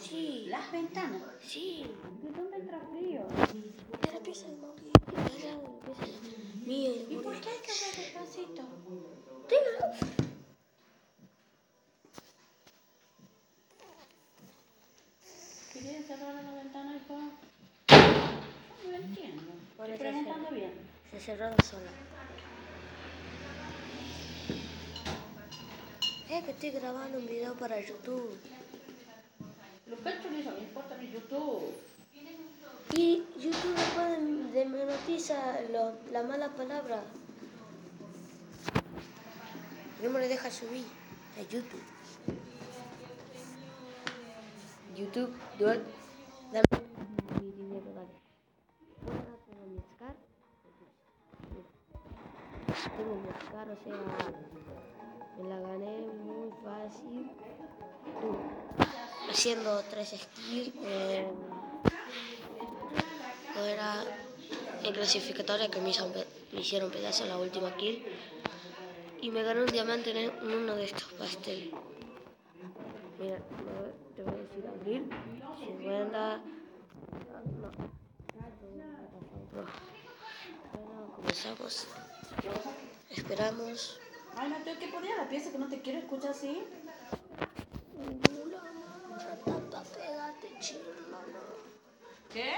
Sí. Las ventanas. Sí. ¿De dónde entra frío? Es la pieza de Mauri. Es la pieza mía y de ¿Y por qué hay que hablar despacito? Grabando. ¿Quería cerrar la ventana todo? No lo entiendo. Bueno, Estoy preguntando bien. Se cerró sola. Es que estoy grabando un video para YouTube. Lo el chorizo me importa mi YouTube. Y YouTube después de, de me noticia lo- la mala palabra. No me lo deja subir a YouTube. YouTube, dude, dame mi dinero, dale. Voy a tengo mi Scar. Tengo mi Scar, o sea, haciendo tres skills. Eh, era en clasificatoria que me, hizo- me hicieron pedazo en la última kill. Y me gané un diamante en uno de estos pasteles. Mira, te voy a decir abrir. 50. ah, No. Bueno, comenzamos. Esperamos. Ay, no, tengo que poner la pieza que no te quiero escuchar así. Tapa, pégate, chilo, no. ¿Qué?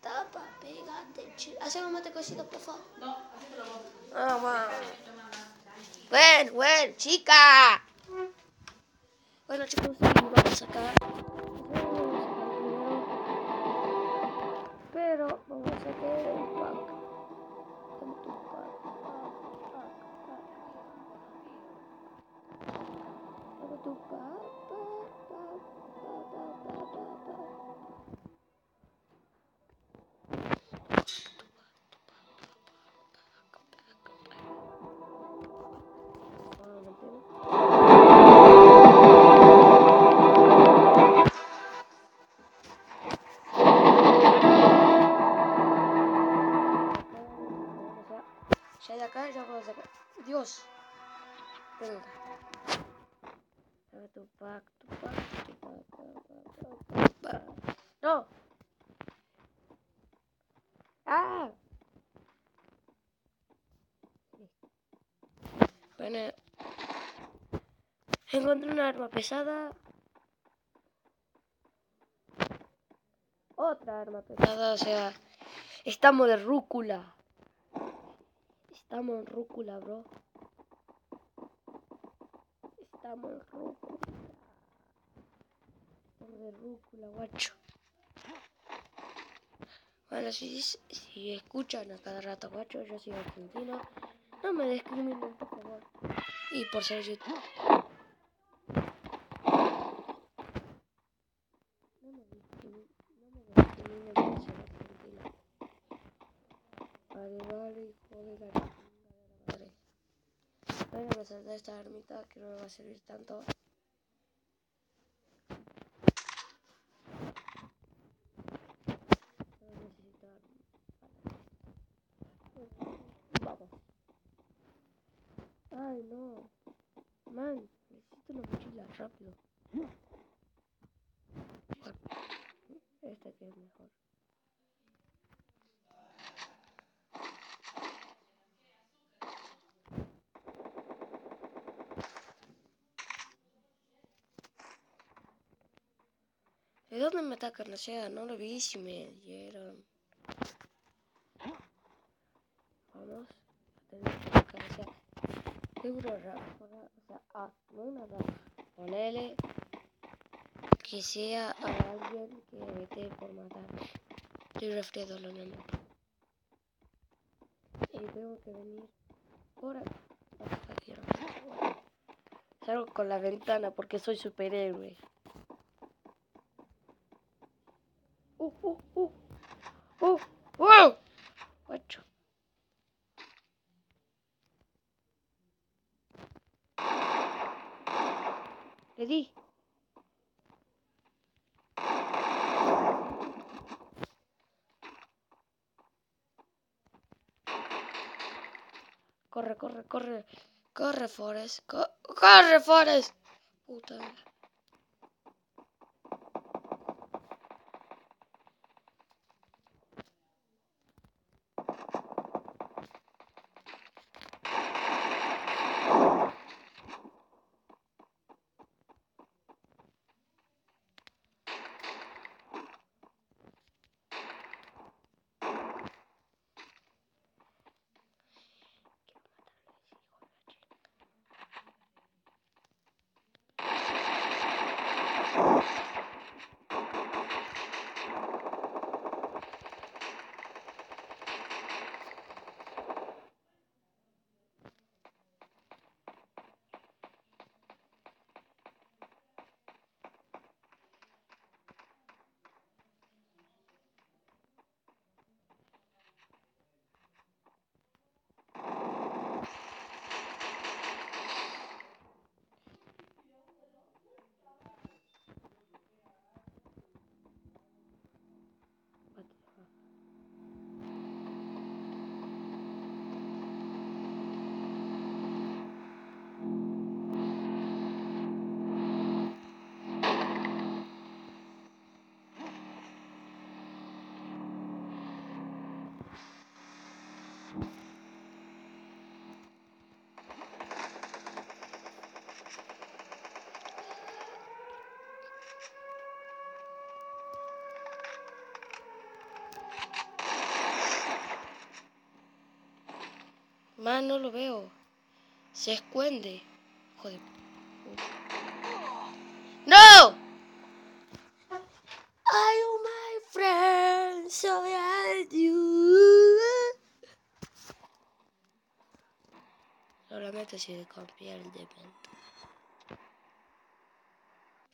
Tapa, pégate, chilo. Hacemos mate cosito, por favor. No, así te lo voy. Ah, bueno. Bueno, bueno, chica. Bueno, chicos, vamos a acá ya puedo sacar. Dios. Venga. Tu pack, tu pack, tu pack, pack, pack. No. Ah. Bueno. Encontré una arma pesada. Otra arma pesada, o sea, estamos de rúcula. Estamos en rúcula, bro. Estamos en rúcula. Estamos de rúcula, guacho. Bueno, si, si escuchan a cada rato, guacho, yo soy argentino. No me discriminen, por favor. Y por ser YouTube. No me discriminen, no me discriminen por ser argentino. Vale, vale, hijo de la chingada de la madre. Bueno, me salté esta ermita que no me va a servir tanto. Vamos. Ay, no. Man, necesito una mochila rápido. Esta que es mejor. ¿De dónde me atacan? O sea, no lo vi si me dieron. Vamos a tener que o sea, ah, no una ráfaga. Ponele que sea a alguien que vete por matar. Estoy resfriado, lo. Y tengo que venir por acá. Salgo con la ventana porque soy superhéroe. Uh, uh, uh. Uh, wow. Ocho. Le di. Corre, corre, corre. Corre, Forest. Co corre, Forest. Puta mía. Más no lo veo. Se esconde. Joder. ¡No! Are you my friend? So I do. Solamente si el de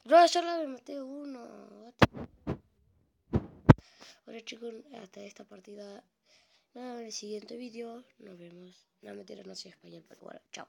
Bro, solo me metí uno. Bueno chicos, hasta esta partida Nada, en el siguiente vídeo nos vemos. No, mentira, no sé español, pero bueno, chao.